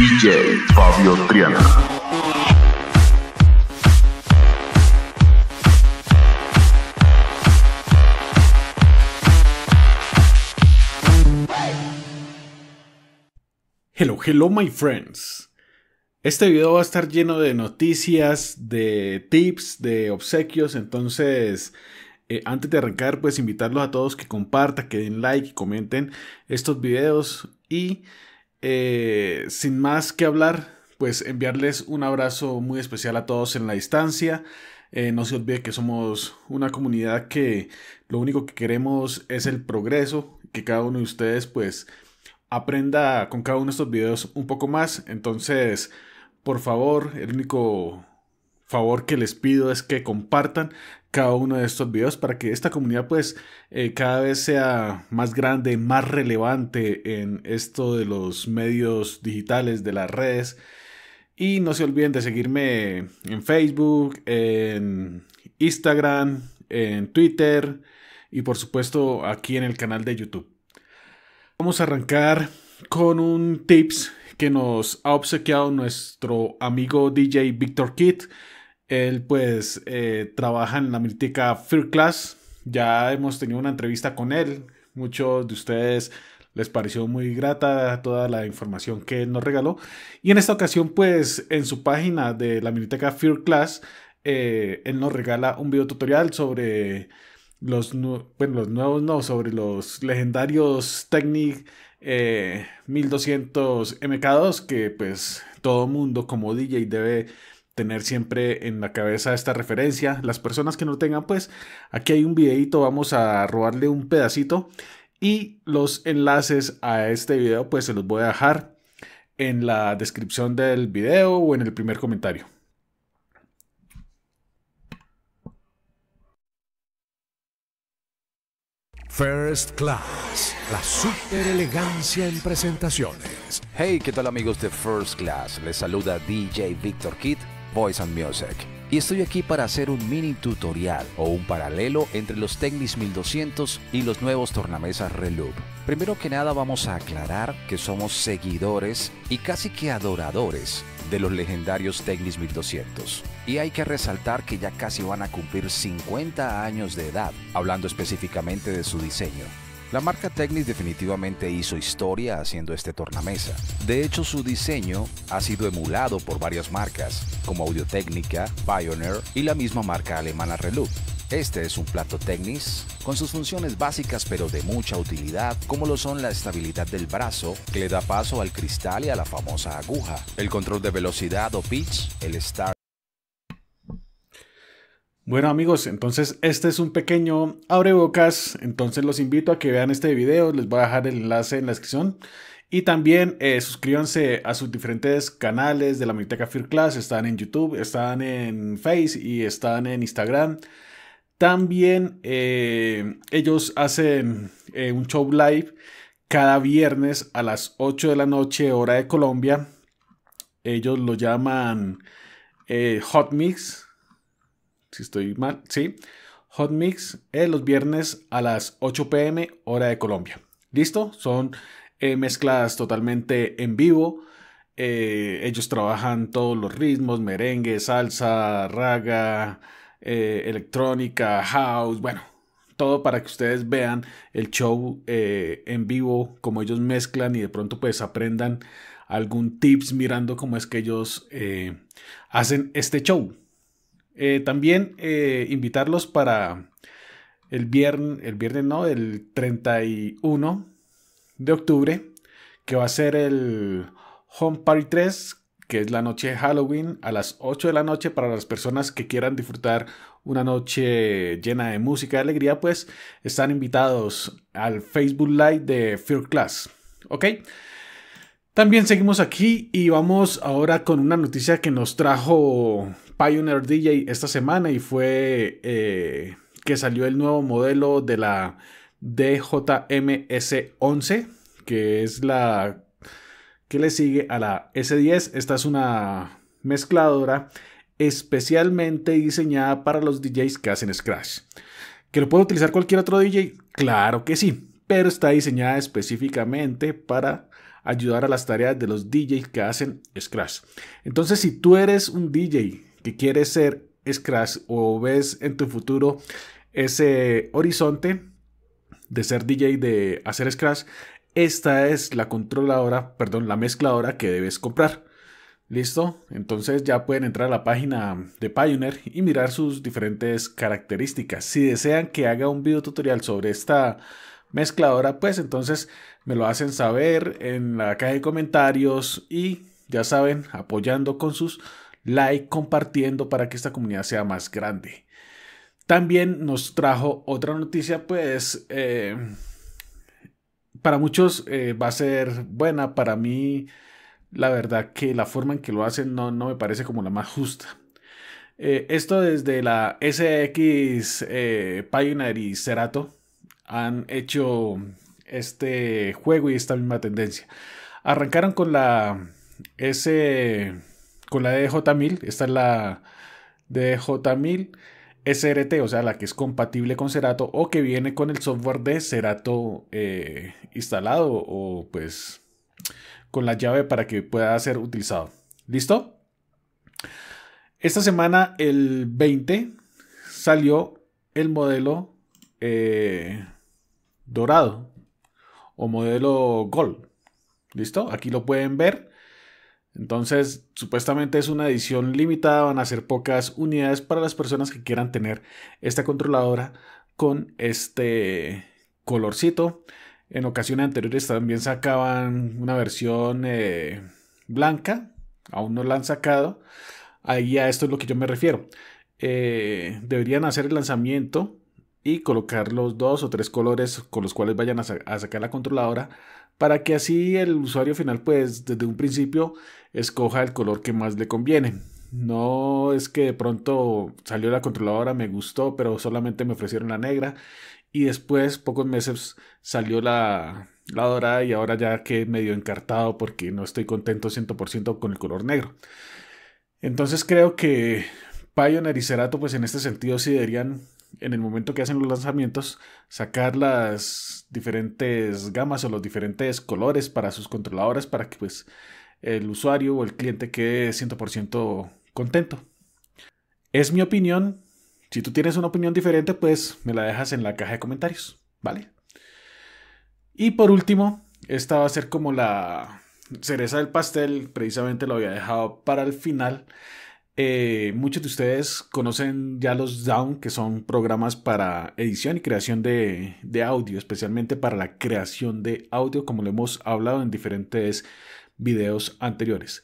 DJ Fabio Triana. Hello, hello my friends. Este video va a estar lleno de noticias, de tips, de obsequios, entonces eh, antes de arrancar pues invitarlos a todos que compartan, que den like comenten estos videos y eh, sin más que hablar pues enviarles un abrazo muy especial a todos en la distancia. Eh, no se olvide que somos una comunidad que lo único que queremos es el progreso, que cada uno de ustedes pues aprenda con cada uno de estos videos un poco más. Entonces, por favor, el único favor que les pido es que compartan cada uno de estos videos para que esta comunidad pues eh, cada vez sea más grande, más relevante en esto de los medios digitales, de las redes. Y no se olviden de seguirme en Facebook, en Instagram, en Twitter y por supuesto aquí en el canal de YouTube. Vamos a arrancar con un tips que nos ha obsequiado nuestro amigo DJ Victor Kitt. Él pues eh, trabaja en la mítica Fear Class. Ya hemos tenido una entrevista con él. Muchos de ustedes les pareció muy grata toda la información que él nos regaló. Y en esta ocasión pues en su página de la Miniteca Fear Class eh, él nos regala un video tutorial sobre los, bueno, los nuevos no, sobre los legendarios Technic 1200 eh, MK2 que pues todo mundo como DJ debe tener siempre en la cabeza esta referencia. Las personas que no tengan pues aquí hay un videito, vamos a robarle un pedacito y los enlaces a este video pues se los voy a dejar en la descripción del video o en el primer comentario. First Class, la super elegancia en presentaciones. Hey, ¿qué tal amigos de First Class? Les saluda DJ Victor Kidd, Voice and Music. Y estoy aquí para hacer un mini tutorial o un paralelo entre los Technics 1200 y los nuevos tornamesas Reloop. Primero que nada vamos a aclarar que somos seguidores y casi que adoradores de los legendarios Technics 1200. Y hay que resaltar que ya casi van a cumplir 50 años de edad, hablando específicamente de su diseño. La marca Technics definitivamente hizo historia haciendo este tornamesa. De hecho, su diseño ha sido emulado por varias marcas, como Audio Técnica, Pioneer y la misma marca alemana Reloop. Este es un plato Technics con sus funciones básicas pero de mucha utilidad, como lo son la estabilidad del brazo, que le da paso al cristal y a la famosa aguja, el control de velocidad o pitch, el start. Bueno amigos, entonces este es un pequeño abrebocas, entonces los invito a que vean este video, les voy a dejar el enlace en la descripción. Y también eh, suscríbanse a sus diferentes canales de la Biblioteca Fear Class. Están en YouTube, están en Face y están en Instagram. También eh, ellos hacen eh, un show live cada viernes a las 8 de la noche, hora de Colombia. Ellos lo llaman Hot Mix. Si estoy mal, sí. Hot Mix los viernes a las 8 pm, hora de Colombia. ¿Listo? Son mezclas totalmente en vivo. ellos trabajan todos los ritmos, merengue, salsa, raga eh, electrónica, house, bueno, todo para que ustedes vean el show eh, en vivo, como ellos mezclan y de pronto pues aprendan algún tips mirando cómo es que ellos eh, hacen este show. También invitarlos para el viernes, el viernes no, el 31 de octubre, que va a ser el Home Party 3 que es la noche de Halloween a las 8 de la noche para las personas que quieran disfrutar una noche llena de música y alegría, pues están invitados al Facebook Live de Fear Class. ¿Ok? También seguimos aquí y vamos ahora con una noticia que nos trajo Pioneer DJ esta semana y fue eh, que salió el nuevo modelo de la DJMS11, que es la que le sigue a la S10. Esta es una mezcladora especialmente diseñada para los DJs que hacen Scratch. ¿Que lo puede utilizar cualquier otro DJ? Claro que sí, pero está diseñada específicamente para ayudar a las tareas de los DJs que hacen Scratch. Entonces, si tú eres un DJ que quiere ser Scratch o ves en tu futuro ese horizonte de ser DJ de hacer Scratch, esta es la controladora, perdón, la mezcladora que debes comprar. ¿Listo? Entonces ya pueden entrar a la página de Pioneer y mirar sus diferentes características. Si desean que haga un video tutorial sobre esta mezcladora, pues entonces me lo hacen saber en la caja de comentarios y ya saben, apoyando con sus like, compartiendo para que esta comunidad sea más grande. También nos trajo otra noticia, pues eh, para muchos eh, va a ser buena, para mí la verdad que la forma en que lo hacen no, no me parece como la más justa. Eh, esto desde la SX Pioneer y Cerato han hecho este juego y esta misma tendencia. Arrancaron con la S con la DJ1000, esta es la DJ1000 SRT, o sea, la que es compatible con Cerato o que viene con el software de Cerato eh, instalado o pues con la llave para que pueda ser utilizado. ¿Listo? Esta semana, el 20, salió el modelo eh, dorado o modelo Gold. ¿Listo? Aquí lo pueden ver. Entonces, supuestamente es una edición limitada, van a ser pocas unidades para las personas que quieran tener esta controladora con este colorcito. En ocasiones anteriores también sacaban una versión eh, blanca, aún no la han sacado. Ahí a esto es lo que yo me refiero. Eh, deberían hacer el lanzamiento y colocar los dos o tres colores con los cuales vayan a, sacar la controladora para que así el usuario final pues desde un principio escoja el color que más le conviene. No es que de pronto salió la controladora, me gustó, pero solamente me ofrecieron la negra y después, pocos meses, salió la, la dorada y ahora ya que medio encartado porque no estoy contento 100% con el color negro. Entonces creo que Pioneer y Cerato pues en este sentido sí deberían en el momento que hacen los lanzamientos, sacar las diferentes gamas o los diferentes colores para sus controladores para que pues el usuario o el cliente quede 100% contento. Es mi opinión. Si tú tienes una opinión diferente, pues me la dejas en la caja de comentarios, ¿vale? Y por último, esta va a ser como la cereza del pastel, precisamente lo había dejado para el final. Eh, muchos de ustedes conocen ya los Down, que son programas para edición y creación de, audio, especialmente para la creación de audio, como lo hemos hablado en diferentes videos anteriores.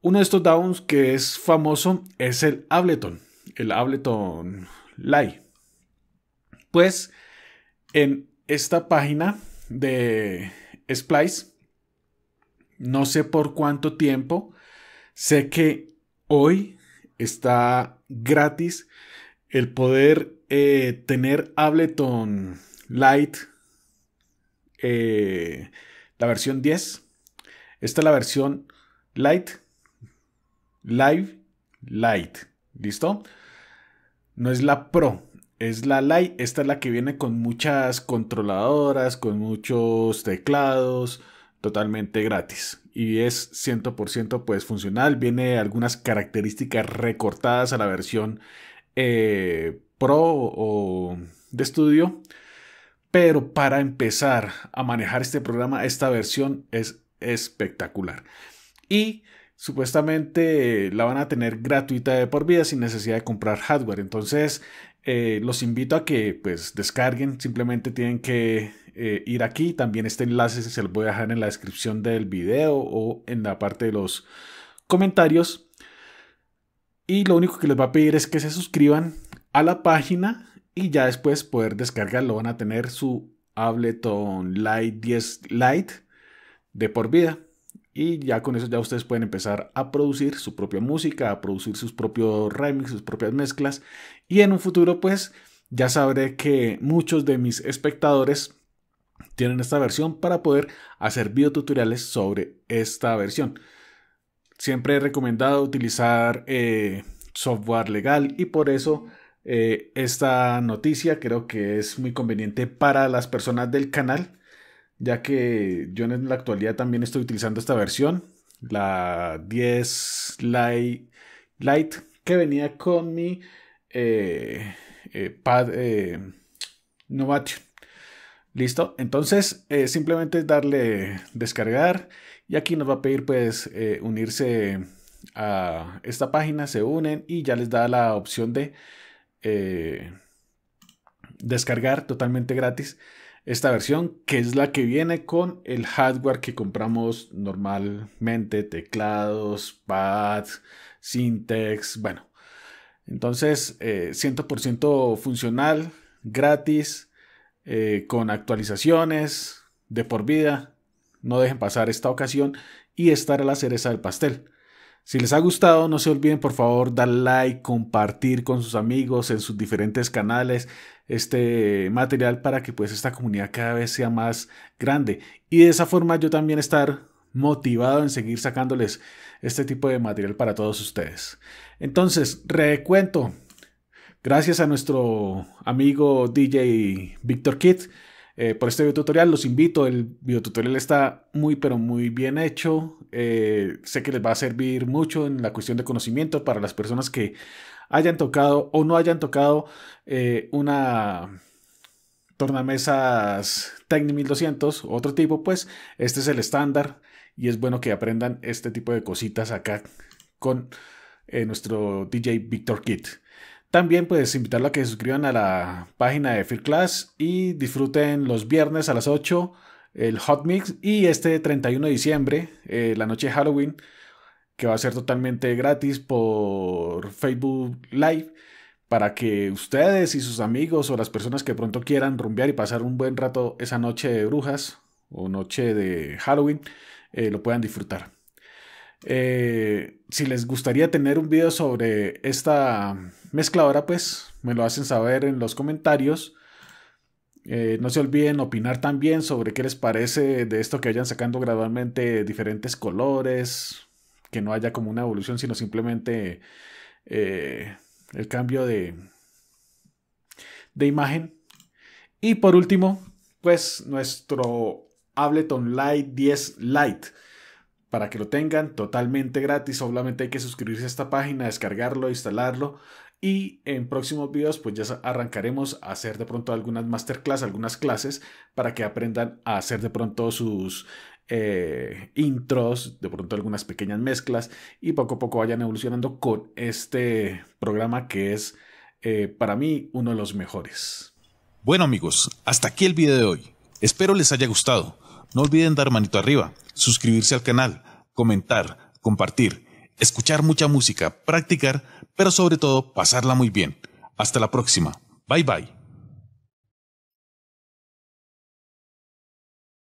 Uno de estos Downs que es famoso es el Ableton, el Ableton Live. Pues en esta página de Splice, no sé por cuánto tiempo, sé que hoy está gratis el poder eh, tener Ableton Light, eh, la versión 10. Esta es la versión Light, Live, Light. ¿Listo? No es la Pro, es la Light. Esta es la que viene con muchas controladoras, con muchos teclados, totalmente gratis y es 100% pues funcional. Viene algunas características recortadas a la versión eh, Pro o de estudio. Pero para empezar a manejar este programa, esta versión es espectacular. Y supuestamente la van a tener gratuita de por vida sin necesidad de comprar hardware. Entonces, eh, los invito a que pues descarguen. Simplemente tienen que eh, ir aquí. También este enlace se los voy a dejar en la descripción del video o en la parte de los comentarios. Y lo único que les va a pedir es que se suscriban a la página y ya después poder descargarlo. Van a tener su Ableton Light 10 Lite de por vida. Y ya con eso ya ustedes pueden empezar a producir su propia música, a producir sus propios remixes, sus propias mezclas. Y en un futuro pues ya sabré que muchos de mis espectadores tienen esta versión para poder hacer videotutoriales sobre esta versión. Siempre he recomendado utilizar eh, software legal y por eso eh, esta noticia creo que es muy conveniente para las personas del canal ya que yo en la actualidad también estoy utilizando esta versión, la 10 Lite, que venía con mi eh, pad Novation. Listo, entonces simplemente darle descargar y aquí nos va a pedir pues unirse a esta página, se unen y ya les da la opción de descargar totalmente gratis esta versión, que es la que viene con el hardware que compramos normalmente, teclados, pads, syntax, bueno. Entonces, 100% eh, funcional, gratis, eh, con actualizaciones de por vida. No dejen pasar esta ocasión y estar a la cereza del pastel. Si les ha gustado, no se olviden por favor dar like, compartir con sus amigos en sus diferentes canales este material para que pues esta comunidad cada vez sea más grande y de esa forma yo también estar motivado en seguir sacándoles este tipo de material para todos ustedes. Entonces, recuento, gracias a nuestro amigo DJ Víctor Kit eh, por este videotutorial. Los invito, el videotutorial está muy pero muy bien hecho. Eh, sé que les va a servir mucho en la cuestión de conocimiento para las personas que hayan tocado o no hayan tocado eh, una tornamesas Technic 1200 otro tipo, pues este es el estándar y es bueno que aprendan este tipo de cositas acá con nuestro DJ Victor Kit. También puedes invitarlo a que se suscriban a la página de Fear Class y disfruten los viernes a las 8 el Hot Mix y este 31 de diciembre, eh, la noche de Halloween, que va a ser totalmente gratis por Facebook Live para que ustedes y sus amigos o las personas que pronto quieran rumbear y pasar un buen rato esa noche de brujas o noche de Halloween eh, lo puedan disfrutar. Eh, si les gustaría tener un video sobre esta mezcladora, pues me lo hacen saber en los comentarios. Eh, no se olviden opinar también sobre qué les parece de esto que vayan sacando gradualmente diferentes colores, que no haya como una evolución, sino simplemente eh, el cambio de, de imagen. Y por último, pues nuestro Ableton Light 10 Lite para que lo tengan totalmente gratis. Solamente hay que suscribirse a esta página, descargarlo, instalarlo. Y en próximos videos pues ya arrancaremos a hacer de pronto algunas masterclass, algunas clases para que aprendan a hacer de pronto sus eh, intros, de pronto algunas pequeñas mezclas y poco a poco vayan evolucionando con este programa que es eh, para mí uno de los mejores. Bueno amigos, hasta aquí el video de hoy. Espero les haya gustado. No olviden dar manito arriba, suscribirse al canal, comentar, compartir, escuchar mucha música, practicar, pero sobre todo pasarla muy bien. Hasta la próxima. Bye bye.